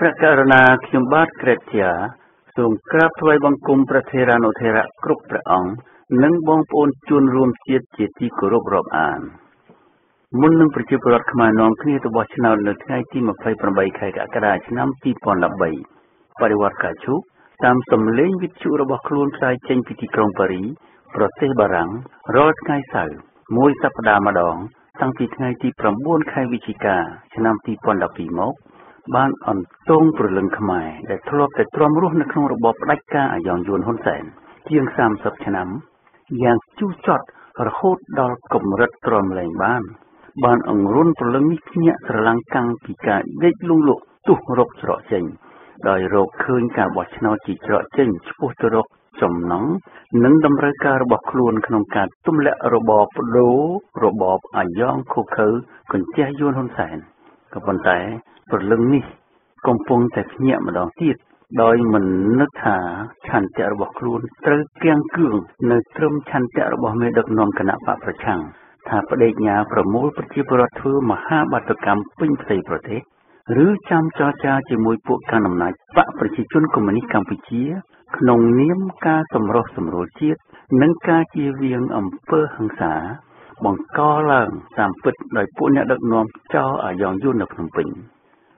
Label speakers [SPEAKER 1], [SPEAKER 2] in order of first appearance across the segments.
[SPEAKER 1] ព្រះករុណាខ្ញុំបាទក្រេតជាសូមក្រាបថ្វាយបង្គំព្រះថេរានុថេរៈគ្រប់ព្រះអង្គនិងបងប្អូនជនរួមជាតិជាទីគោរពរាប់អានមុននឹងប្រជាពលរដ្ឋខ្មែរនាំគ្នាទៅបោះឆ្នោតនៅថ្ងៃទី28ខែកក្កដាឆ្នាំ2013បរិវត្តកាឈូតាមសម្លេងវិទ្យុរបស់ខ្លួនផ្សាយចេញពីទីក្រុងប៉ារីប្រទេសបារាំងរាល់ថ្ងៃសៅរ៍មួយសប្តាហ៍ម្ដងតាំងពីថ្ងៃទី9ខែវិច្ឆិកាឆ្នាំ2012មក បានអន្តងព្រលឹងខ្មែរដែលធ្លាប់តែទ្រាំរស់នៅក្នុងរបបផ្ដាច់ការអាយ៉ងយួនហ៊ុនសែនជាង30ឆ្នាំយ៉ាងជូរចត់រហូតដល់កម្រិតទ្រាំលែងបាន បានអង្រុនព្រលឹងនេះភ្ញាក់ស្រឡាំងកាំងពីការដេកលងលក់ទុះរកច្រកចេញដោយរកឃើញការបោះឆ្នោតជាច្រកចេញឆ្ពោះទៅរកចំណងនិងតម្រូវការរបស់ខ្លួនក្នុងការទម្លាក់របបដូររបបអាយ៉ងខូខើកញ្ជះយួនហ៊ុនសែន ក៏ប៉ុន្តែព្រលឹងនេះកំពុងតែភ្ញាក់ម្ដងទៀតដោយមិននឹកថាឆន្ទៈរបស់ខ្លួនត្រូវគៀងគឿងនៅត្រឹមឆន្ទៈរបស់មេដឹកនាំគណៈបកប្រឆាំងថាបដិញ្ញាប្រមូលប្រជាពលរដ្ឋធ្វើមហាបាតកម្មពេញផ្ទៃប្រទេសឬចាំចរចាជាមួយពួកកាន់អំណាចបកប្រជាជនកុម្មុយនីសកម្ពុជា ក្នុងនាមការសម្រុះសម្រួលជាតិនិងការជៀសវាងអំពើហិង្សា បង្កឡើងតាមពិតដោយពួកអ្នកដឹកនាំចោលអាយ៉ងយួននៅភ្នំពេញ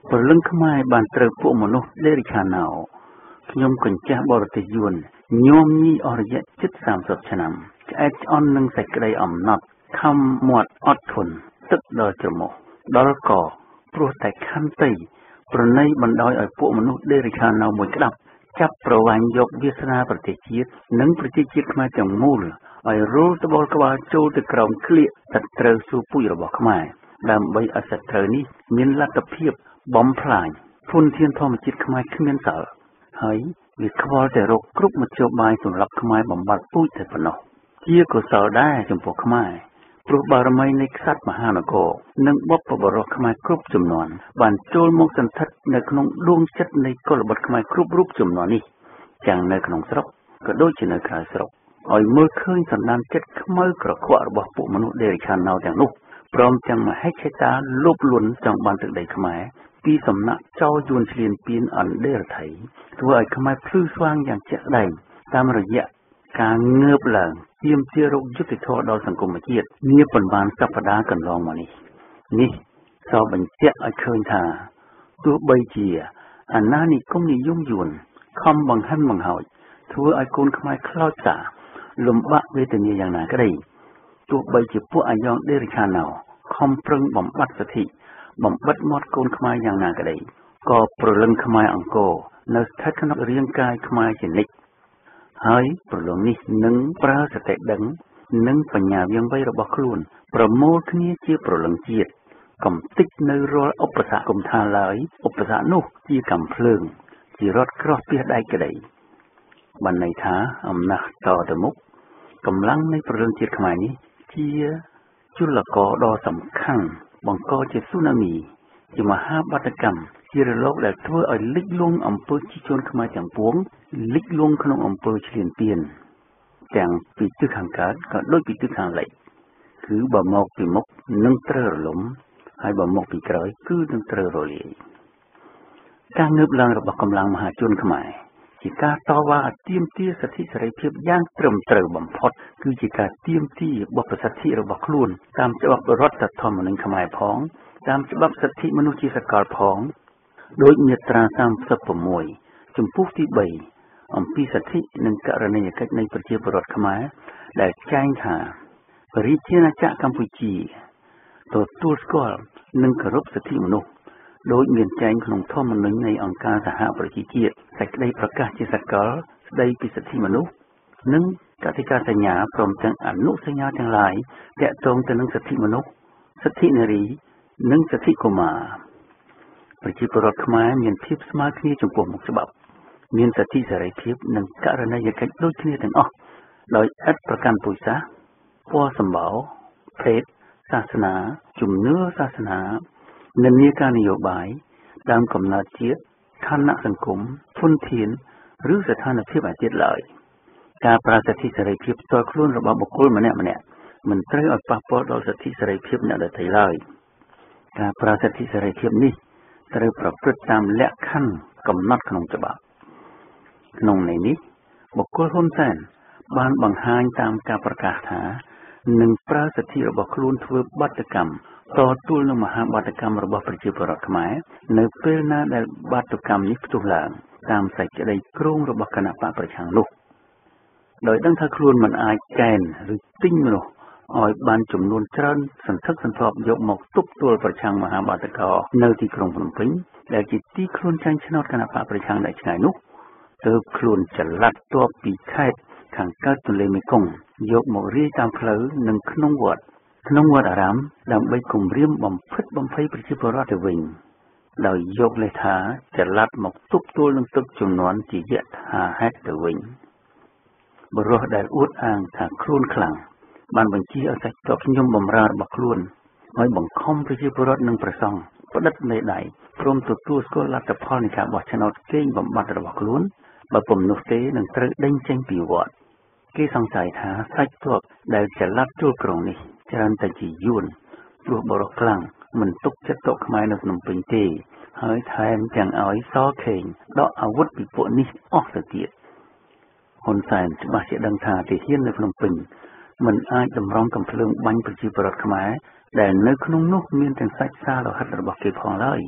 [SPEAKER 1] ព្រលឹងខ្មែរបានត្រូវពួកមនុស្សដេរិឆាណោខ្ញុំកញ្ចាស់បរទេសយួនញោមញីអស់រយៈជិត30ឆ្នាំឆ្អែតឆ្អន់នឹងសេចក្តីអំណត់ខំមាត់អត់ធន់ទឹកដល់ច្រមុះដល់កព្រោះតែខន្តីប្រណីបណ្ដោយឲ្យពួកមនុស្សដេរិឆាណោមួយក្តាប់ ចាប់ប្រវាញ់យកវាសនាប្រទេសជាតិនិងប្រជាជាតិខ្មែរទាំងមូលឲ្យរុលត្បូលក្បាលចូលទៅក្រោមក្លៀកសត្រូវសួរពុយរបស់ខ្មែរដើម្បីឲ្យសត្រូវនេះមានលទ្ធភាពបំផ្លាញធនធានធម្មជាតិខ្មែរគ្មានសល់ហើយវាខ្វល់តែរកគ្រប់មធ្យោបាយសម្រាប់ខ្មែរបំបត្តិពូជតែប៉ុណ្ណោះជាកុសលដែរចំពោះខ្មែរ ព្រោះបារមីនៃក្សត្រមហានគរនិងបុព្វបុរសខ្មែរគ្រប់ចំនួនបានចូលមកសន្ធិដ្ឋនៅក្នុងដួងចិត្តនៃកុលបុត្រខ្មែរគ្រប់រូបចំនួននេះទាំងនៅក្នុងស្រុកក៏ដូចជានៅក្រៅស្រុកឲ្យមើលឃើញសន្តានចិត្តខ្មៅក្រខ្វក់របស់ពួកមនុស្សដេរិឆានណៅទាំងនោះព្រមទាំងមហិច្ឆតាលោភលន់ចង់បានទឹកដីខ្មែរពីសំណាក់ចោយួនឆ្លៀនពៀនអន្តរថៃធ្វើឲ្យខ្មែរភ្លឺស្វាងយ៉ាងជាក់ស្ដែងតាមរយៈ ការងើបឡើងទាមទាររកយុត្តិធម៌ដល់សង្គមជាតិនាប៉ុន្មានសប្តាហ៍កន្លងមកនេះនេះសបញ្ជាក់ឲ្យឃើញថាទោះបីជាអាណានិគមនិយមយួនខំបង្ហិនបង្ហោចធ្វើឲ្យកូនខ្មែរខ្លោចសាលំបាកវេទនាយ៉ាងណាក្តីទោះបីជាពួកអាយ៉ងដេរិឆាណោខំប្រឹងបំបត្តិសិទ្ធិបំបិតមាត់កូនខ្មែរយ៉ាងណាក្តីក៏ប្រលឹងខ្មែរអង្គរនៅស្ថិតក្នុងរាងកាយខ្មែរជានិច្ច ហើយប្រលឹងនេះនឹងប្រើសតិដឹង និងបញ្ញាវិងវៃរបស់ខ្លួន ប្រមូលគ្នាជាប្រលឹងជាតិកំតិចនៅរាល់ឧបសគ្គគុំថាឡើយឧបសគ្គនោះជាកំភ្លើង ជារត់ក្រោះពីដែកក្តីបានន័យថាអំណះតទៅមុខកម្លាំងនៃប្រលឹងជាតិខ្មែរនេះ ជាជលករដ៏សំខាន់បង្កជាស៊ូណាមី ជាមហាបាតុកម្ម ជារលកដែលធ្វើឲ្យលិចលង់អំពើជីជនខ្មែរទាំងពួងលិចលង់ក្នុងអំពើឈ្លានពានទាំងពីទិសខាងកើតក៏ដូចពីទិសខាងលិចគឺបើមកពីមុខនឹងត្រូវរលំហើយបើមកពីក្រោយគឺនឹងត្រូវរលាយការងើបឡើងរបស់កម្លាំងមហាជនខ្មែរជាការតវ៉ាទាមទារសិទ្ធិសេរីភាពយ៉ាងត្រឹមត្រូវបំផុត គឺជាការទាមទារបុព្វសិទ្ធិរបស់ខ្លួន តាមច្បាប់រដ្ឋធម្មនុញ្ញខ្មែរផង តាមច្បាប់សិទ្ធិមនុស្សជាសកលផង ដោយមាត្រា36ចំពោះទី3អំពីសិទ្ធិនិងករណីយកិច្ចនៃប្រជាពលរដ្ឋខ្មែរដែលចែងថារាជាណាចក្រកម្ពុជាទទួលស្គាល់និងគោរពសិទ្ធិមនុស្សដោយមានចែងក្នុងធម្មនុញ្ញនៃអង្គការសហប្រជាជាតិសេចក្តីប្រកាសជាសកលស្តីពីសិទ្ធិមនុស្សនិងកតិកាសញ្ញាព្រមទាំងអនុសញ្ញាទាំងឡាយទាក់ទងទៅនឹងសិទ្ធិមនុស្សសិទ្ធិនារី និងសិទ្ធិកុមារ ប្រជាពលរដ្ឋខ្មែរមានភាពស្មើគ្នាចំពោះមុខច្បាប់ មានសិទ្ធិសេរីភាពនិងករណីយកិច្ចដូចគ្នាទាំងអស់ដោយឥតប្រកាន់ពូជសាសន៍ពណ៌សម្បោភេទសាសនាជំនឿសាសនានិន្នាការនយោបាយដើមកំណើតជាតិឋានៈសង្គមធនធានឬស្ថានភាពអាជីពឡើយការប្រើសិទ្ធិសេរីភាពផ្ទាល់ខ្លួនរបស់បុគ្គលម្នាក់ម្នាក់មិនត្រូវឲ្យប៉ះពាល់ដល់សិទ្ធិសេរីភាពអ្នកដទៃឡើយការប្រើសិទ្ធិសេរីភាពនេះ ត្រូវប្រព្រឹត្តតាមលក្ខខណ្ឌកំណត់ក្នុងច្បាប់ក្នុងន័យនេះបុគ្គលហ៊ុនសែនបានបង្ហាញតាមការប្រកាសថានឹងប្រើសិទ្ធិរបស់ខ្លួនធ្វើបាតកម្មតទល់នឹងមហាបាតកម្មរបស់ប្រជាពលរដ្ឋខ្មែរនៅពេលណាដែលបាតកម្មនេះផ្ទុះឡើងតាមសេចក្តីគ្រងរបស់គណៈបកប្រឆាំងនោះដោយដឹងថាខ្លួនមិនអាចកែនឬទិញមនុស្ស ឲ្យបានចំនួនច្រើនសន្ធឹកសន្ធាប់យកមកទប់ទល់ប្រឆាំងមហាបាតកោនៅទីក្រុងភ្នំពេញដែលជាទីខ្លួនចាញ់ឆ្នោតគណៈបកប្រឆាំងដែលឆ្ងាយនោះទើបខ្លួនចល័តទ័ពពីខេត្តខាងកើតទន្លេមេគង្គយកមករាយតាមផ្លូវនិងក្នុងវត្តក្នុងវត្តអារាមដើម្បីគម្រាមបំផិតបំភ័យប្រជាពលរដ្ឋទៅវិញដោយយកលេសថាចល័តមកទប់ទល់នឹងទឹកចំនួនជាយថាហេតុទៅវិញបរោះដែលអួតអាងថាខ្លួនខ្លាំង បានបញ្ជាឲ្យសាច់ទ័ពខ្ញុំបំរើរបស់ខ្លួនឲ្យបង្ខំប្រជាពលរដ្ឋនិងប្រសង់ផ្តិតមេដៃព្រមទទួលស្គាល់លទ្ធផលនៃការបោះឆ្នោតកេងបំបត្តិរបស់ខ្លួនបើពុំនោះទេនឹងត្រូវដេញចេញពីវត្តគេសង្ស័យថាសាច់ទ័ពដែលចល័តចូលក្រុងនេះច្រើនតែជាយួនព្រោះបរិសុខ្លាំងមិនទុកចិត្តទ័ពខ្មែរនៅភ្នំពេញទេ ហើយថែមទាំងឲ្យសខេងដកអាវុធពីពួកនេះអស់ទៅទៀតហ៊ុនសែនច្បាស់ជាដឹងថាទាហាននៅភ្នំពេញ មិនអាចតម្រង់កំភ្លើងបាញ់ប្រជាពលរដ្ឋខ្មែរដែលនៅក្នុងនោះមានទាំងសាច់សារលោហិតរបស់គេផងឡើយ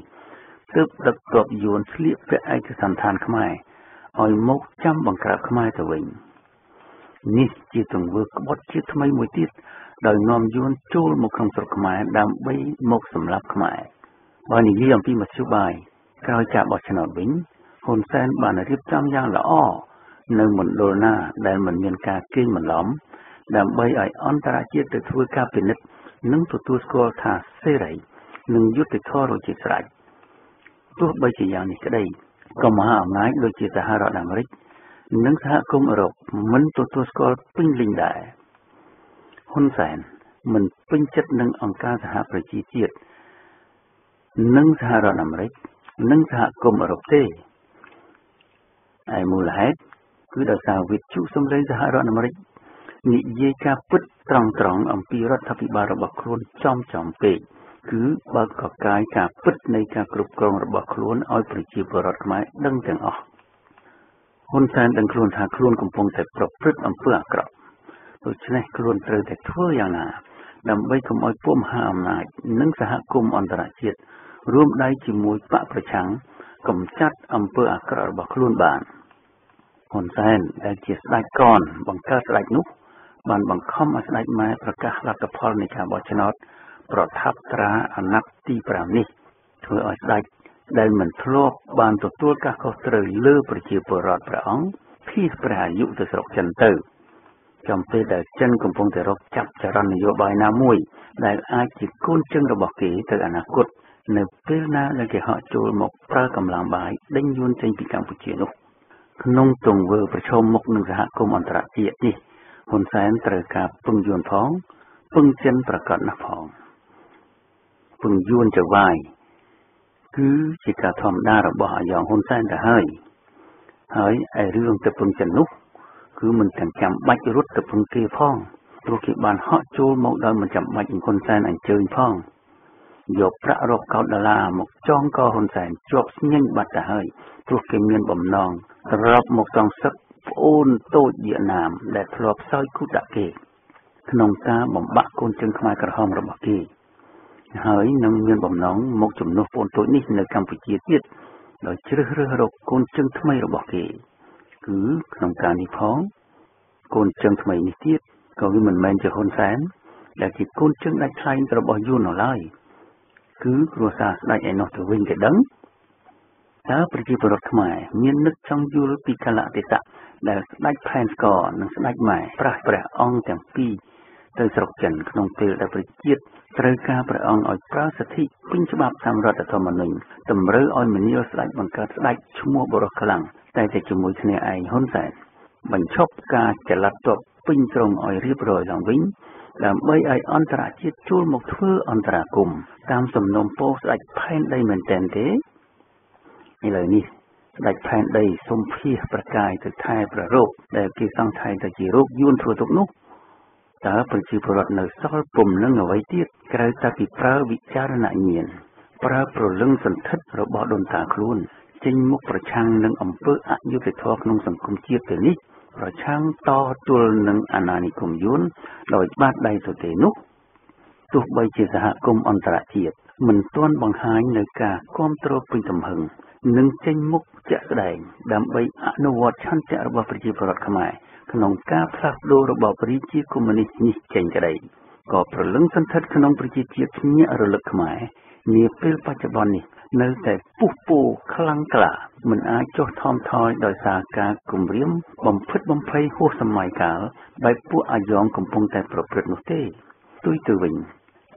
[SPEAKER 1] ទើបដឹកទ័ពយួនស្លៀកពាក់ឯកសន្តានខ្មែរឲ្យមកចាំបង្ក្រាបខ្មែរទៅវិញនេះជាទង្វើក្បត់ជាតិថ្មីមួយទៀតដោយនាំយួនចូលមកក្នុងស្រុកខ្មែរដើម្បីមកសម្លាប់ខ្មែរបើនិយាយអំពីមធ្យោបាយក្រោយការបោះឆ្នោតវិញហ៊ុនសែនបានរៀបចំយ៉ាងល្អនៅមណ្ឌលណាដែលមិនមានការកេងបន្លំ ដើម្បីឲ្យអន្តរជាតិទៅធ្វើការពិនិត្យនិងទទួលស្គាល់ថាសេរីនិងយុត្តិធម៌រួចជាស្រេចទោះបីជាយ៉ាងនេះក្តីក៏មហាអំណាចដូចជាសហរដ្ឋអាមេរិកនិងសហគមន៍អឺរ៉ុបមិនទទួលស្គាល់ពេញលេញដែរហ៊ុនសែនមិនពេញចិត្តនឹងអង្គការសហប្រជាជាតិនិងសហរដ្ឋអាមេរិកនិងសហគមន៍អឺរ៉ុបទេហើយមូលហេតុគឺដោយសារវិទ្យុសម្លេងសហរដ្ឋអាមេរិក និយាយការពិតត្រង់ត្រង់អំពីរដ្ឋាភិបាលរបស់ខ្លួនចំចំពេកគឺបើកកកាយការពិតនៃការគ្រប់គ្រងរបស់ខ្លួនឲ្យប្រជាពលរដ្ឋខ្មែរដឹងទាំងអស់ហ៊ុនសែនដឹងខ្លួនថាខ្លួនកំពុងតែប្រព្រឹត្តអំពើអាក្រក់ដូច្នេះខ្លួនត្រូវតែធ្វើយ៉ាងណា ដើម្បីកុំឲ្យពួកមហាអំណាចនិងសហគមន៍អន្តរជាតិរួមដៃជាមួយបកប្រឆាំងកំចាត់អំពើអាក្រក់របស់ខ្លួនបានហ៊ុនសែនដែលជាស្ដេចកនបង្កើតស្ដេចនោះ បានបង្ខំឲ្យស្ដេចម៉ែប្រកាសលទ្ធផលនៃការបោះឆ្នោតប្រថាប់ត្រាអាណត្តិទី5នេះធ្វើឲ្យស្ដេចដែលមិនធ្លាប់បានទទួលការខុសត្រូវលើប្រជាពលរដ្ឋព្រះអង្គភៀសព្រះអាយុទៅស្រុកចិនទៅចំពេលដែលចិនកំពុងតែរកចាប់ចរន្តនយោបាយណាមួយ ដែលអាចជាកូនជើងរបស់គេទៅអនាគតនៅពេលណាដែលគេហក់ចូលមកប្រើកម្លាំងបាយដេញយួនចេញពីកម្ពុជានោះក្នុងទង្វើប្រឈមមុខនឹងសហគមន៍អន្តរជាតិនេះ ហ៊ុនសែនត្រូវការពឹងយួនផងពឹងចិនប្រកាសណាស់ផងពឹងយួនចវាយគឺជាការធម្មតារបស់អាយ៉ងហ៊ុនសែនទៅហើយហើយឯរឿងទៅពឹងចិននោះគឺមិនទាំងចាំបាច់រត់ទៅពឹងគេផងព្រោះគេបានហក់ចូលមកដោយមិនចាំបាច់ហ៊ុនសែនអញ្ជើញផងយកប្រាក់រាប់កោតដុល្លារមកចងកហ៊ុនសែនជាប់ស្ញែងបាត់ទៅហើយព្រោះគេមានបំណងរាប់មកសងសឹក ប្អូនតូចវៀតណាម ដែលធ្លាប់សោយគូដាក់គេ ក្នុងការបំបាក់កូនជើងខ្មែរក្រហមរបស់គេ ហើយនឹងមានបំណងមកជំនួសប្អូនតូចនេះនៅកម្ពុជាទៀតដោយជ្រើសរើសរកកូនជើងថ្មីរបស់គេ គឺក្នុងការនេះផងកូនជើងថ្មីនេះទៀតក៏វាមិនមែនជាហ៊ុនសែនដែលជាកូនជើងដាច់ថ្លៃរបស់យួននោះឡើយគឺគ្រួសារស្ដេចឯនោះទៅវិញទៅដឹងតើប្រជាពលរដ្ឋខ្មែរមាននឹកចង់យល់ពីកលៈទេសៈ ដែលស្ដេចផែនស្កនិងស្ដេចម៉ែប្រាស់ព្រះអង្គទាំងពីរទៅស្រុកចិនក្នុងពេលដែលប្រជាជាតិត្រូវការព្រះអង្គឲ្យប្រើសិទ្ធិពេញច្បាប់តាមរដ្ឋធម្មនុញ្ញតម្រូវឲ្យមនាលស្ដេចបង្កើតស្ដេចឈ្មោះបរិសុខ្លាំងតែតែជាមួយគ្នាឯងហ៊ុនសែនបញ្ឈប់ការចល័តទ័ពពេញក្រុងឲ្យរៀបរយឡើងវិញដើម្បីឲ្យអន្តរជាតិចូលមកធ្វើអន្តរាគមតាមសំណុំពរស្ដេចផែនដីមែនទែនទេឥឡូវនេះ ស្ដេចផែនដីសុំភៀសប្រកាយទៅថែប្ររោគដែលគេសង្ខ័យថាជារោគយួនធ្វើទុកនោះតើប្រជាពលរដ្ឋនៅសល់ពុំនឹងអ្វីទៀតក្រៅតែពីប្រើវិចារណញ្ញាណប្រើប្រលឹងសន្ធិដ្ឋរបស់ដូនតាខ្លួនចេញមុខប្រឆាំងនឹងអំពើអយុត្តិធម៌ក្នុងសង្គមជាតិទៅនេះប្រឆាំងតទល់នឹងអាណានិគមយួនដោយបាតដៃទៅទេនោះទោះបីជាសហគមន៍អន្តរជាតិមិនទាន់បង្ហាញនៅការគ្រប់គ្រងពេញទំហឹង និងចេញមុខជាក់ស្ដែងដើម្បីអនុវត្តឆន្ទៈរបស់ប្រជាពលរដ្ឋខ្មែរក្នុងការផ្លាស់ប្ដូររបបរាជាកុម្មុយនីសនេះចេញក្តីក៏ប្រលឹងសន្ធិដ្ឋក្នុងប្រជាជាតិភ្ញាក់រលឹកខ្មែរនាពេលបច្ចុប្បន្ននេះនៅតែពុះពោខ្លាំងក្លាមិនអាចចុះថមថយដោយសារការគំរាមបំផិតបំភ័យហួសសម័យកាលបែបពួកអាយ៉ងកំពុងតែប្រព្រឹត្តនោះទេទុយទៅវិញ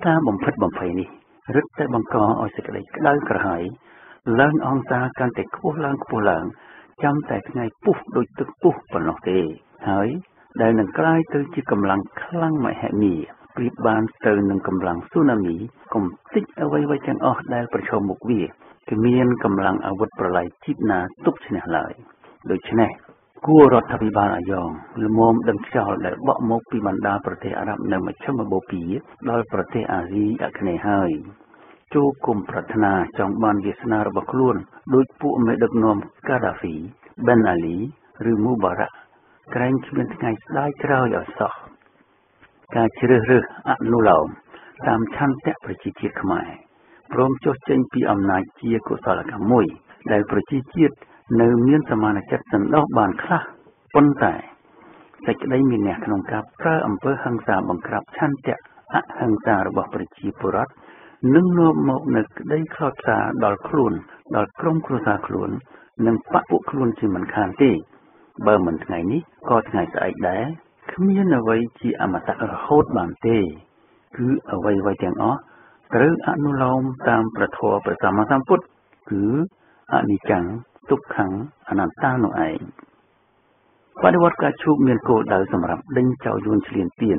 [SPEAKER 1] ការបំផិតបំភ័យនេះរឹតតែបង្កឲ្យសេចក្តីក្តៅក្រហាយ ឡើងអង្សារកាន់តែខ្ពស់ឡើងខ្ពស់ឡើង ចាំតែថ្ងៃពុះដូចទឹកពុះប៉ុណ្ណោះទេ ហើយដែលនឹងក្លាយទៅជាកម្លាំងខ្លាំងមហិមាប្រៀបបានទៅនឹងកម្លាំងស៊ូណាមីគំតិចអ្វីៗទាំងអស់ដែលប្រឈមមុខវាគឺមានកម្លាំងអាវុធប្រឡាយជីបណាទប់ឈ្នះឡើយដូច្នេះគួររដ្ឋាភិបាលអាយ៉ងលមមដឹងខ្យល់ដែលបក់មកពីបណ្ដាប្រទេសអារ៉ាប់នៅមជ្ឈមបូព៌ាដល់ប្រទេសអាស៊ីអាគ្នេយ៍ហើយ ចូលគុំប្រាថ្នាចង់បានវាសនារបស់ខ្លួនដោយពួកមេដឹកនាំកាដាហ្វីបិនអាលីឬមូបារ៉ាក្រែងគ្មានថ្ងៃស្ដាយក្រោយឲ្យសោះការជ្រើសរើសអនុលោមតាមឆន្ទៈប្រជាជាតិខ្មែរព្រមចុះចេញពីអំណាចជាកុសលកម្មមួយ ដែលប្រជាជាតិនៅមានសមានចិត្តសន្តោសបានខ្លះប៉ុន្តែសេចក្តីមានអ្នកក្នុងការប្រើអំពើហិង្សាបង្ក្រាបឆន្ទៈអហិង្សារបស់ប្រជាពលរដ្ឋ នឹងនាំមកនៅក្តីខ្លោចផ្សាដល់ខ្លួនដល់ក្រុមគ្រួសារខ្លួន និងបពពួកខ្លួនជាមិនខានទេ បើមិនថ្ងៃនេះក៏ថ្ងៃស្អែកដែរគ្មានអ្វីជាអមតៈរហូតបានទេ គឺអ្វីៗទាំងអស់ត្រូវអនុលោមតាមប្រធមព្រះសម្មាសម្ពុទ្ធគឺអនិច្ចំទុក្ខំអនត្តានោះឯងបដិវត្តការឈូកមានគោលដៅសម្រាប់ដេញចោលយួនឆ្លៀនពៀន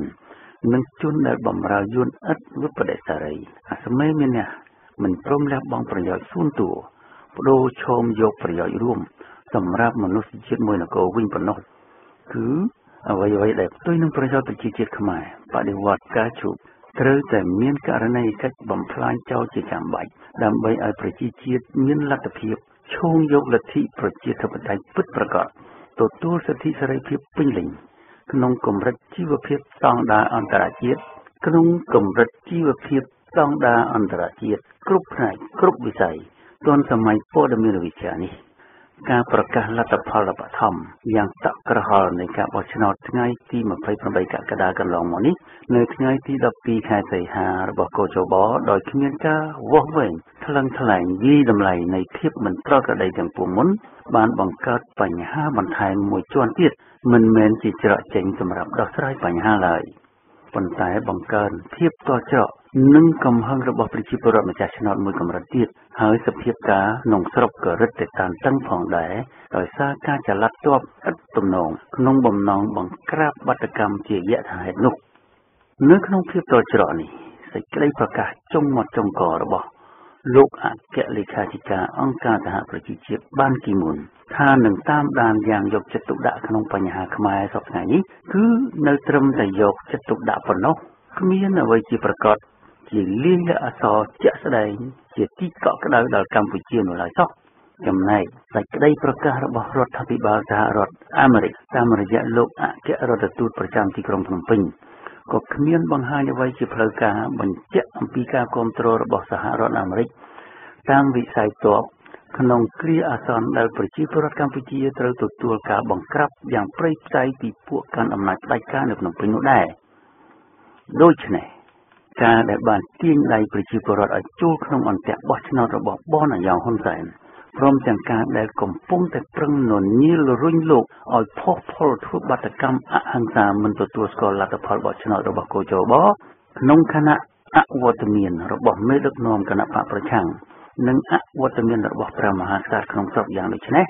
[SPEAKER 1] និងជនដែលបំរើយួនឥតវិបដិសារីអសម័យមានអ្នកមិនព្រមលះបង់ប្រយោជន៍សួនតួបដូរឈោមយកប្រយោជន៍រួមសម្រាប់មនុស្សជាតិមួយនគរវិញប៉ុណ្ណោះគឺអ្វីអ្វីដែលផ្ទុយនឹងប្រយោជន៍ប្រជាជាតិខ្មែរបដិវត្តការជប់ត្រូវតែមានករណីកិច្ចបំផ្លាញចោលជាចាំបាច់ដើម្បីឲ្យប្រជាជាតិមានលទ្ធភាពឈោងយកលទ្ធិប្រជាធិបតេយ្យពិតប្រាកដទទួលសិទ្ធិសេរីភាពពេញលេញ ក្នុងកម្រិតជីវភាពស្តង់ដារអន្តរជាតិក្នុងកម្រិតជីវភាពស្តង់ដារអន្តរជាតិគ្រប់ផ្នែកគ្រប់វិស័យទាន់សម័យព័ត៌មានវិទ្យានេះការប្រកាសលទ្ធផលបឋមយ៉ាងតក់ក្រហល់នៃការបោះឆ្នោតថ្ងៃទី28កក្កដាកន្លងមកនេះនៅថ្ងៃទី12ខែសីហារបស់កោជបដោយគ្មានការវាស់វែងថ្លឹងថ្លែងវិតម្លៃនៃភាពមិនប្រក្រតីទាំងពួងមុនបានបង្កើតបញ្ហាបន្ថែមមួយជាន់ទៀត មិនមែនជាច្រកចេញសម្រាប់ដោះស្រាយបញ្ហាឡើយប៉ុន្តែបង្កើនភាពតច្រកនិងកំហឹងរបស់ប្រជាពលរដ្ឋម្ចាស់ឆ្នោតមួយកម្រិតទៀតហើយសភាពការក្នុងស្រុកក៏រឹតតែតានតឹងផងដែរដោយសារការចល័តទ័ពឥតទំនងក្នុងបំណងបង្ក្រាបបាតកម្មជាយថាហេតុនោះនៅក្នុងភាពតច្រកនេះសេចក្តីប្រកាសចុងមាត់ចុងករបស់ លោកអគ្គលេខាធិការអង្គការសហប្រជាជាតិបានគីមុនថានឹងតាមដានយ៉ាងយកចិត្តទុកដាក់ក្នុងបញ្ហាខ្មែរសប្តាហ៍នេះគឺនៅត្រឹមតែយកចិត្តទុកដាក់ប៉ុណ្ណោះគ្មានអ្វីជាប្រកបជាលៀងលះអសរជាក់ស្ដែងជាទីកក់ក្ដៅដល់កម្ពុជានោះឡើយសោះចំណែកសេចក្តីប្រកាសរបស់រដ្ឋាភិបាលសហរដ្ឋអាមេរិកតាមរយៈលោកអគ្គរដ្ឋទូតប្រចាំទីក្រុងភ្នំពេញ ក៏គ្មានបង្ហាញអ្វីជាផ្លូវការបញ្ជាក់អំពីការគ្រប់គ្រងរបស់សហរដ្ឋអាមេរិកតាមវិស័យទ័ពក្នុងគ្រាអាសន្នដែលប្រជាពលរដ្ឋកម្ពុជាត្រូវទទួលការបង្ក្រាបយ៉ាងព្រៃផ្សៃពីពួកកាន់អំណាចផ្ដាច់ការនៅភ្នំពេញនោះដែរដូច្នេះការដែលបានទាញដៃប្រជាពលរដ្ឋឲ្យចូលក្នុងអន្ទាក់បោះឆ្នោតរបស់បនអាយ៉ងហ៊ុនសែន ព្រមទាំងការដែលកំពុងតែប្រឹងននៀលរុញលោកឲ្យផុសផុលធ្វើបាតកម្មអហិង្សាមិនទទួលស្គាល់លទ្ធផលបោះឆ្នោតរបស់កោជបក្នុងគណៈអវត្តមានរបស់មេដឹកនាំគណៈបកប្រឆាំងនិងអវត្តមានរបស់ព្រះមហាក្សត្រក្នុងស្រុកយ៉ាងដូចនេះ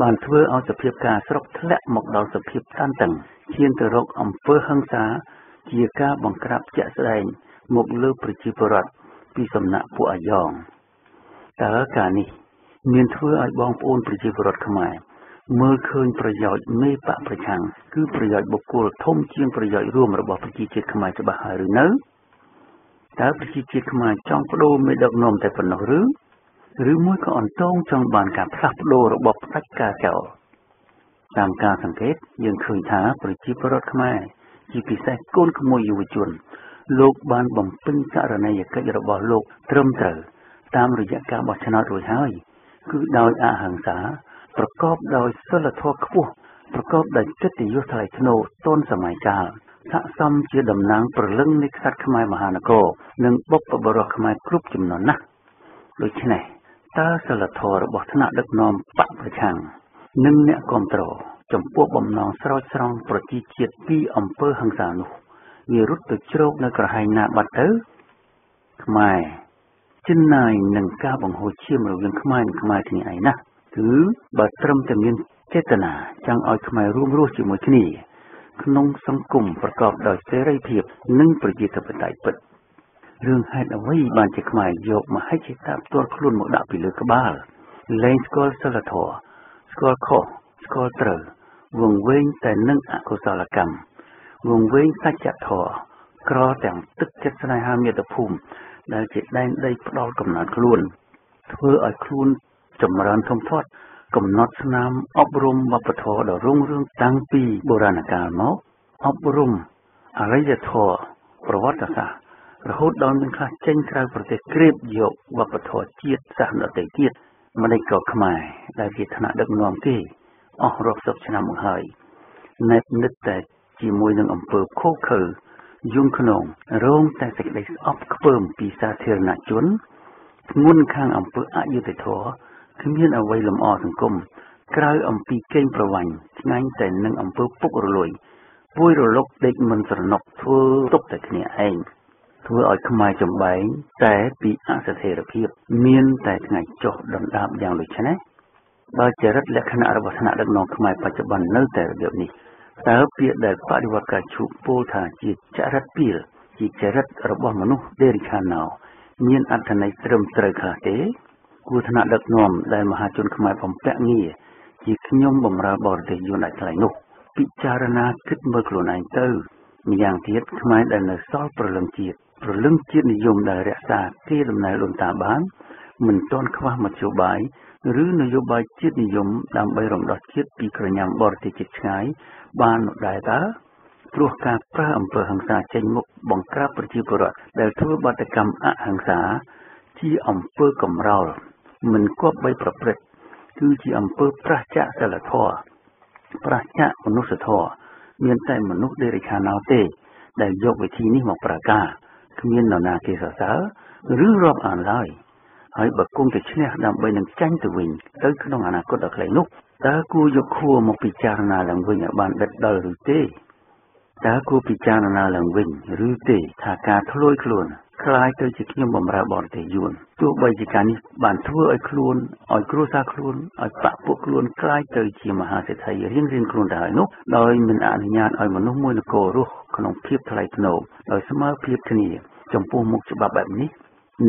[SPEAKER 1] បានធ្វើឲ្យសភាពការស្រុកធ្លាក់មកដល់សភាពតានតឹងឈានទៅរកអំពើហិង្សាជាការបង្ក្រាបជាក់ស្ដែងមកលើប្រជាពលរដ្ឋពីសំណាក់ពួកអាយ៉ងតើការនេះ មានធ្វើឲ្យបងប្អូនប្រជាពលរដ្ឋខ្មែរមើលឃើញប្រយោជន៍មេបកប្រឆាំងគឺប្រយោជន៍បុគ្គលធំជាងប្រយោជន៍រួមរបស់ប្រជាជាតិខ្មែរច្បាស់ហើយឬនៅតើប្រជាជាតិខ្មែរចង់បដូរមេដឹកនាំតែប៉ុណ្ណោះឬឬមួយក៏អន្តងចង់បានការផ្លាស់ប្ដូររបបផ្ដាច់ការចោលតាមការសង្កេតយើងឃើញថាប្រជាពលរដ្ឋខ្មែរជាពិសេសកូនក្មួយយុវជន លោកបានបំពេញករណីយកិច្ចរបស់លោកត្រឹមត្រូវតាមរយៈការបោះឆ្នោតរួចហើយ គឺដោយអហិង្សា ប្រកបដោយសិលធម៌ខ្ពស់ប្រកបដោយកិត្តិយសថ្លៃថ្នូរទាន់សម័យកាលស័ក្តិសមជាតំណាងព្រលឹងនៃក្សត្រខ្មែរមហានគរនិងបុព្វបុរសខ្មែរគ្រប់ចំនួនណាស់ដូច្នេះតើសិលធម៌របស់ថ្នាក់ដឹកនាំបកប្រឆាំងនិងអ្នកគ្រប់គ្រងចំពោះបំណងស្រោចស្រង់ប្រជាជាតិពីអំពើហិង្សានោះវារត់ទៅជ្រោកនៅក្រហែងណាបាត់ទៅខ្មែរ ចិនណាយនឹងការបង្ហូរឈាមរវាងខ្មែរនិងខ្មែរគ្នាឯណាគឺបើត្រឹមតែមានចេតនាចង់ឲ្យខ្មែររួមរស់ជាមួយគ្នា ក្នុងសង្គមប្រកបដោយសេរីភាពនិងប្រជាធិបតេយ្យពិតរឿងហេតុអ្វីបានជាខ្មែរយកមហិច្ឆតាផ្ទាល់ខ្លួនមកដាក់ពីលើក្បាលលែងស្គាល់សិលធម៌ស្គាល់ខុសស្គាល់ត្រូវវង្វេងតែនឹងអកុសលកម្មវង្វេងសច្ចធម៌ក្រទាំងទឹកចិត្តស្នេហាមាតុភូមិ ដែលជាដែនដីផ្ដាល់កំណត់ខ្លួន ធ្វើឲ្យខ្លួនចម្រើនធំធាត់កំណត់ស្នាមអប់រំវប្បធម៌ដ៏រុងរឿងតាំងពីបុរាណកាលមកអប់រំអរិយធម៌ប្រវត្តិសាស្ត្ររហូតដល់មានខ្លះចេញក្រៅប្រទេសក្រៀបយកវប្បធម៌ជាតិសាសន៍ដទៃទៀតម្ដេចក៏ខ្មែរដែលជាឋានៈដឹកនាំគេអស់រាប់សិបឆ្នាំមកហើយណែតនិតតែជាមួយនឹងអំពើខូខើ យងក្នុងរងតែសេចក្តីស្អប់ខ្ពើមពីសាធារណជនធ្ងន់ខាងអំពើអយុត្តិធម៌គ្មានអ្វីលំអសង្គមក្រៅអំពីកេងប្រវ័ញ្ចឆ្ងាញ់តែនឹងអំពើពុករលួយពួយរលុកដេកមិនស្រណុកធ្វើទុកតែគ្នាឯងធ្វើឲ្យខ្មែរចំបែងតែពីអស្ថិរភាព មានតែថ្ងៃចុះដណ្ដើមយ៉ាងដូចនេះបើចរិតលក្ខណៈរបស់ថ្នាក់ដឹកនាំខ្មែរបច្ចុប្បន្ននៅតែរបៀបនេះ តើពាក្យដែលបដិវត្តការឈូកពោលថាជាចរិតពីលជាចរិតរបស់មនុស្សដេរិខាណោមានអត្ថន័យត្រឹមត្រូវខ្លះទេគួរថ្នាក់ដឹកនាំដែលមហាជនខ្មែរបំពាក់ងារជាខ្ញុំបំរើបរទេសយួនដាច់ថ្លៃនោះ ពិចារណាគិតមើលខ្លួនឯងទៅម្យ៉ាងទៀតខ្មែរដែលនៅសល់ព្រលឹងជាតិព្រលឹងជាតិនិយមដែលរក្សាគេដំណើរដូនតាបាន មិនទាន់ខ្វះមធ្យោបាយឬនយោបាយជាតិនិយមដើម្បីរំដោះជាតិពីក្រញាំបរទេសជាតិឆ្ងាយ បាននោះដែរតើព្រោះការប្រើអំពើហិង្សាចេញមុខបង្ក្រាបប្រជាពលរដ្ឋដែលធ្វើបាតកម្មអហិង្សា ជាអំពើកំរោលមិនគប្បីប្រព្រឹត្តគឺជាអំពើប្រឆាចសិលធម៌ប្រឆាចមនុស្សធម៌មានតែមនុស្សដេរិឆាណោទេ ដែលយកវិធីនេះមកប្រកាសគ្មាននរណាគេសរសើរឬរាប់អានឡើយហើយបើគង់តែឈ្នះដើម្បីនឹងចាញ់ទៅវិញទៅក្នុងអនាគតដ៏ខ្លីនោះ តើគួរយកខួរមកពិចារណាឡើងវិញឲ្យបានដិតដល់ឬទេតើគួរពិចារណាឡើងវិញឬទេថាការធ្លួយខ្លួនคล้ายទៅជាខ្ញុំបំរើបរទេសយួនទោះបីជាការនេះបានធ្វើឲ្យខ្លួនឲ្យគ្រួសារខ្លួនឲ្យបាក់ពួកខ្លួនคล้ายទៅជាមហាសេដ្ឋីរៀងរៀងខ្លួនទៅហើយនោះដោយមិនអនុញ្ញាតឲ្យមនុស្សមួយនគររស់ក្នុងភាពថ្លៃថ្នូរដោយស្មើភាពគ្នាចំពោះមុខច្បាប់បែបនេះ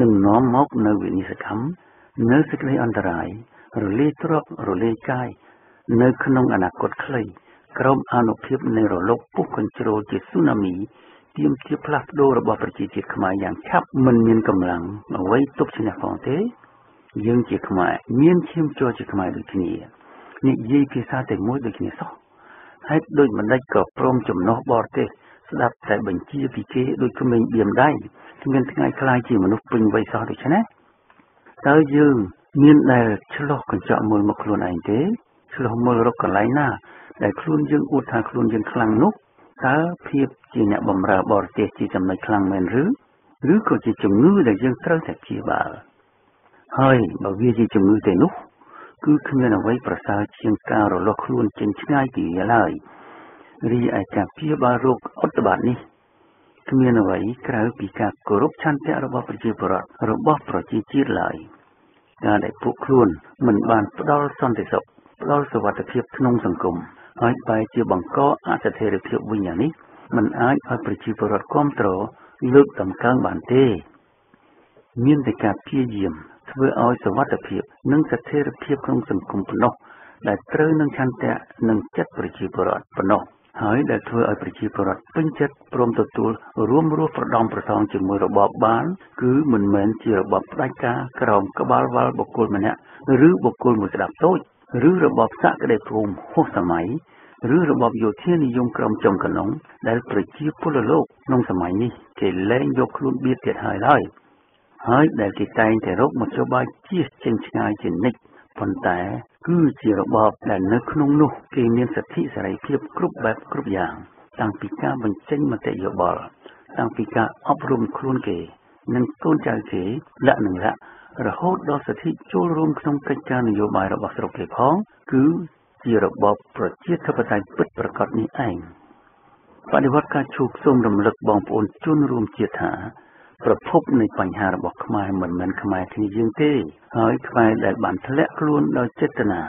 [SPEAKER 1] នឹងនាំមកនៅវិនិស្សកម្មនៅសេចក្តីអន្តរាយ រលាយទ្រព្យរលាយកាយនៅក្នុងអនាគតខ្លីក្រោមអនុភាពនៃរលកពុះកញ្ជ្រោលជាស៊ូណាមីទាមទារផ្លាស់ប្ដូររបស់ប្រជាជាតិខ្មែរយ៉ាងឆាប់មិនមានកម្លាំងអ្វីទប់ឈ្នះផងទេ យើងជាខ្មែរមានឈាមជ័រជាខ្មែរដូចគ្នានិយាយភាសាតែមួយដូចគ្នាសោះហេតុដូចម្ដេចក៏ព្រមចំណោះបរទេសស្ដាប់តែបញ្ជាពីគេដូចក្មេងបៀមដៃគ្មានថ្ងៃខ្លាយជាមនុស្សពេញវ័យសោះដូច្នេះតើយើង មានដែលឆ្លោះកញ្ចក់មើលមកខ្លួនឯងទេឆ្លោះមើលរកកន្លែងណាដែលខ្លួនយើងអួតថាខ្លួនយើងខ្លាំងនោះតើភាពជាអ្នកបម្រើបរទេសជាចំណុចខ្លាំងមែនឬឬក៏ជាជំងឺដែលយើងត្រូវតែព្យាបាលហើយបើវាជាជំងឺទេនោះគឺគ្មានអ្វីប្រសើរជាងការរលាស់ខ្លួនចេញឆ្ងាយពីវាឡើយរីឯការព្យាបាលរោគឧត្តបាតនេះគ្មានអ្វីក្រៅពីការគោរពឆន្ទៈរបស់ប្រជាពលរដ្ឋរបស់ប្រជាជាតិឡើយ ការដែលពួកខ្លួនមិនបានផ្ដល់សន្តិសុខផ្ដល់សុវត្ថិភាពក្នុងសង្គមហើយបែរជាបង្កអស្ថិរភាពវិញយ៉ាងនេះมันអាចឲ្យប្រជាពលរដ្ឋគ្រប់គ្រងលើកតម្កើងបានទេ មានតែការព្យាយាមធ្វើឲ្យសវត្ថភាពនិងស្ថិរភាពក្នុងសង្គមប៉ុណ្ណោះដែលត្រូវនឹងឆន្ទៈនិងចិត្តប្រជាពលរដ្ឋប៉ុណ្ណោះ ហើយដែលធ្វើឲ្យប្រជាពលរដ្ឋពេញចិត្តព្រមទទួលរួមរស់ប្រដំប្រសងជាមួយរបបបាន គឺមិនមែនជារបបផ្ដាច់ការក្រោមក្បាលវ៉ាល់បុគ្គលម្នាក់ឬបុគ្គលមួយស្ដាប់តូចឬរបបសក្តិភូមិហួសសម័យឬរបបយោធានិយមក្រមចំកណ្ដុងដែលប្រជាពលលោកក្នុងសម័យនេះគេលែងយកខ្លួនបៀតទៀតហើយឡើយហើយដែលគេតែងតែរកមធ្យោបាយជៀសចេញឆ្ងាយជានិច្ច ប៉ុន្តែគឺជារបបដែលនៅក្នុងនោះគេមានសិទ្ធិសេរីភាពគ្រប់បែបគ្រប់យ៉ាង តាំងពីការបញ្ចេញមតិយោបល់តាំងពីការអប់រំខ្លួនគេ និងកូនចៅគេលក្ខនឹងលក្ខរហូតដល់សិទ្ធិចូលរួមក្នុងកិច្ចការនយោបាយរបស់ស្រុកគេផងគឺជារបបប្រជាធិបតេយ្យពិតប្រាកដនេះឯងបដិវត្តការជួបសូមរំលឹកបងប្អូនជនរួមជាតិថា ប្រភពនៃបញ្ហារបស់ខ្មែរមិនមែនខ្មែរគ្នាយើងទេ ហើយខ្មែរដែលបានធ្លាក់ខ្លួនដោយចេតនា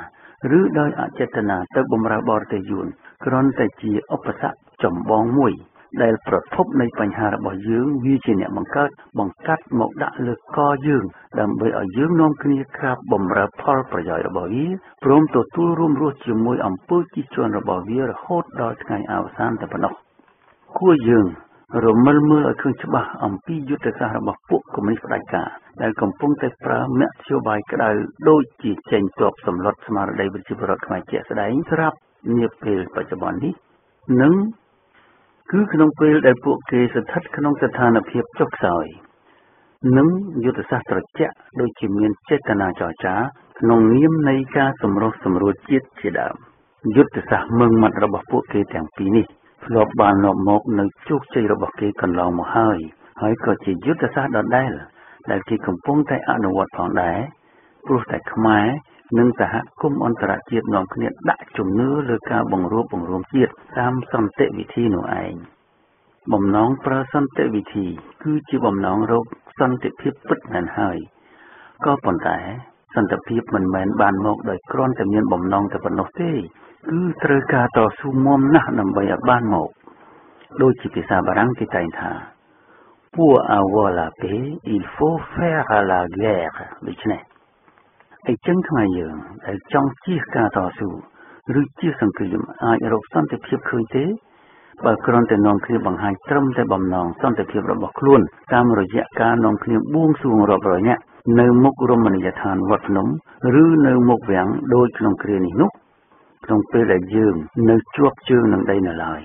[SPEAKER 1] ឬដោយអចេតនាទៅបម្រើបរទេសយួនគ្រាន់តែជាឧបសគ្គចម្បងមួយ ដែលប្រភពនៃបញ្ហារបស់យើងវាជាអ្នកបង្កើតបង្កាត់មកដាក់លើកយើង ដើម្បីឲ្យយើងនាំគ្នាក្រាបបំរើផលប្រយោជន៍របស់វាព្រមទទួលរួមរស់ជាមួយអំពើជីជនរបស់វារហូតដល់ថ្ងៃអវសានតែប៉ុណ្ណោះគួរយើង រមិលមើលឲ្យឃើញច្បាស់អំពីយុទ្ធសាស្ត្ររបស់ពួកកុម្មុយនីសផ្ដាច់ការដែលកំពុងតែប្រើមធ្យោបាយក្តៅដូចជាចេញទ័ពសម្លុតស្មារតីប្រជាពលរដ្ឋខ្មែរជាក់ស្ដែងស្រាប់នាពេលបច្ចុប្បន្ននេះនិងគឺក្នុងពេលដែលពួកគេស្ថិតក្នុងស្ថានភាពចុះខ្សោយនិងយុទ្ធសាស្ត្រត្រជាក់ដូចជាមានចេតនាចរចាក្នុងនាមនៃការសម្រុះសម្រួលជាតិជាដើមយុទ្ធសាស្ត្រមឹងម៉ាត់របស់ពួកគេទាំងពីរនេះ ធ្លាប់បាននាំមកនៅជោគជ័យរបស់គេកន្លងមកហើយហើយក៏ជាយុទ្ធសាស្ត្រដដែលដែលគេកំពុងតែអនុវត្តផងដែរព្រោះតែខ្មែរនិងសហគមន៍អន្តរជាតិនាំគ្នាដាក់ជំនឿលើការបង្រួបបង្រួមជាតិតាមសន្តិវិធីនោះឯងបំណងប្រើសន្តិវិធី គឺជាបំណងរកសន្តិភាពពិតមែនហើយក៏ប៉ុន្តែសន្តិភាពមិនមែនបានមកដោយគ្រាន់តែមានបំណងតែប៉ុណ្ណោះទេ គឺត្រូវការតស៊ូមុំណាស់ដើម្បីឲ្យបានមកដូចជាភាសាបារាំងគេតែងថា pour avoir la paix il faut faire la guerre ដូច្នេះអីចឹងខ្មែរយើងដែលចង់ជៀសការតស៊ូឬជៀសសង្គ្រាមអាចរកសន្តិភាពឃើញទេបើគ្រាន់តែនាំគ្នាបង្ហាញត្រឹមតែបំណងសន្តិភាពរបស់ខ្លួនតាមរយៈការនាំគ្នាបួងសួងរាប់រយនាក់នៅមុខរមណីយដ្ឋានវត្តភ្នំ ឬនៅមុខវាំងដូចក្នុងគ្រានេះនោះ ក្នុងពេលដែលយើងនៅជាប់ជើងនឹងដីនៅឡើយ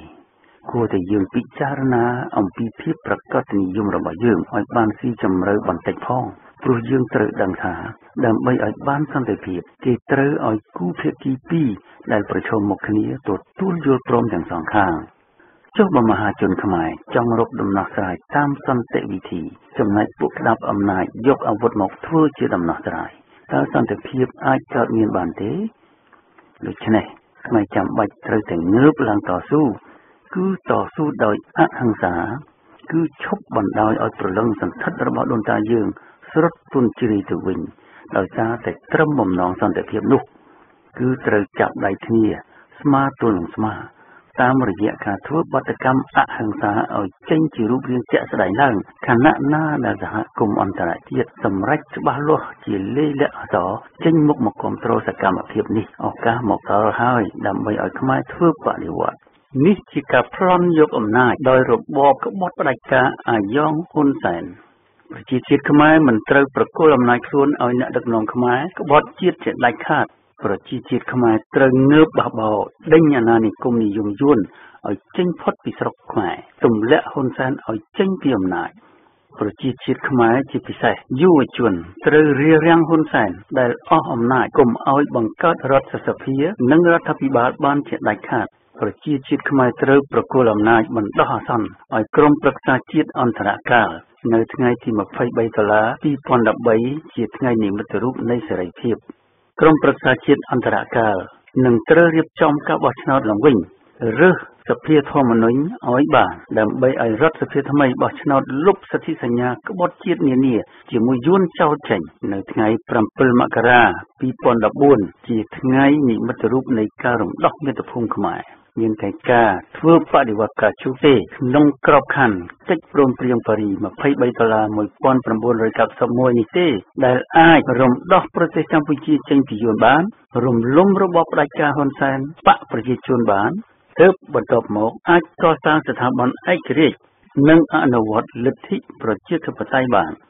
[SPEAKER 1] គួរតែយើងពិចារណាអំពីភាពប្រកបនិយមរបស់យើងឲ្យបានស៊ីជម្រៅបន្តិចផងព្រោះយើងត្រូវដឹងថាដើម្បីឲ្យបានសន្តិភាពគេត្រូវឲ្យគូភាគីពីរដែលប្រឈមមុខគ្នាទទួលយល់ព្រមទាំងសងខាងចុះបើមហាជនខ្មែរចង់រកដំណោះស្រាយតាមសន្តិវិធី ចំណែកពួកក្តាប់អំណាចយកអាវុធមកធ្វើជាដំណោះស្រាយតើសន្តិភាពអាចកើតមានបានទេ ដូច្នេះខ្មែរចាំបាច់ត្រូវតែងើបឡើងតស៊ូគឺតស៊ូដោយអហិង្សា គឺឈប់បណ្ដោយឲ្យប្រលឹងសន្ធិដ្ឋរបស់ដូនតាយើងស្រុតទុនជ្រាយទៅវិញដោយសារតែត្រឹមបំណងសន្តិភាពនោះ គឺត្រូវចាប់ដៃគ្នាស្មាទល់នឹងស្មាតា មរយៈការធ្វើបដកម្មអហិង្សាឲ្យចេញជារូបរាងជាក់ស្ដែងឡើងខណៈណាដែលសហគមន៍អន្តរជាតិសម្រេចច្បាស់លាស់ជាលេខលក្ខអសចេញមុខមកគ្រប់គ្រងសកម្មភាពនេះឱកាសមកដល់ហើយដើម្បីឲ្យខ្មែរធ្វើបដិវត្តនេះជាការប្លន់យកអំណាចដោយរបបក្បត់ផ្ដាច់ការអាយ៉ងហ៊ុនសែនប្រជាជាតិខ្មែរមិនត្រូវប្រគល់អំណាចខ្លួនឲ្យអ្នកដឹកនាំខ្មែរក្បត់ជាតិជាដាច់ខាត ប្រជាជាតិខ្មែរត្រូវងើបបះបោដេញអាណានិគមនិយមយួនឲ្យចេញផុតពីស្រុកខ្មែរទម្លាក់ហ៊ុនសែនឲ្យចេញពីអំណាចប្រជាជាតិខ្មែរជាពិសេសយុវជនត្រូវរៀបរៀងហ៊ុនសែនដែលអស់អំណាចកុំឲ្យបង្កើតរដ្ឋសភានិងរដ្ឋាភិបាលបានជាដាច់ខាតប្រជាជាតិខ្មែរត្រូវប្រគល់អំណាចបណ្ដោះអាសន្នឲ្យក្រមប្រឹក្សាជាតិអន្តរកាលនៅថ្ងៃទី23ដុល្លារ2013ជាថ្ងៃនិមិត្តរូបនៃសេរីភាព ក្រមប្រឹក្សាជាតិអន្តរកាលនឹងត្រូវរៀបចំការបោះឆ្នោតឡើងវិញរើសសភាធម្មនុញ្ញឲ្យបានដើម្បីឲ្យរដ្ឋសភាថ្មីបោះឆ្នោតលុបសិទ្ធិសញ្ញាក្បត់ជាតិនានាជាមួយយួនចោលចេញនៅថ្ងៃ7មករា2014ជាថ្ងៃនិមិត្តរូបនៃការរំដោះមាតុភូមិខ្មែរ មានកិច្ចការធ្វើបដិវត្តការជូទេក្នុងក្របខ័ណ្ឌកិច្ចព្រមព្រៀងប៉ារី23ដុល្លារ1991នេះទេដែលអាចរំដោះប្រទេសកម្ពុជាចេញពីយួនបាន រំលំរបបផ្ដាច់ការហ៊ុនសែនបកប្រជាជនបានទើបបន្ទាប់មកអាចកសាងស្ថាប័នឯករាជ្យនិងអនុវត្តលទ្ធិប្រជាធិបតេយ្យបាន។